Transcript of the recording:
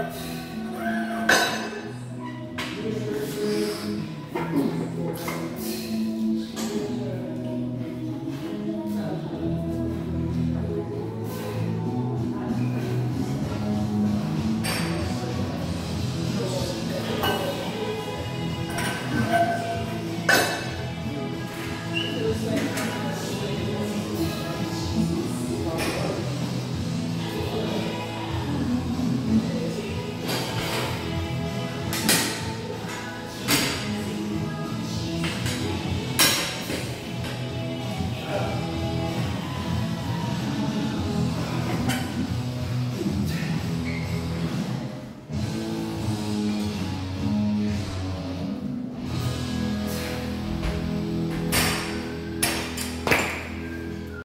Lord.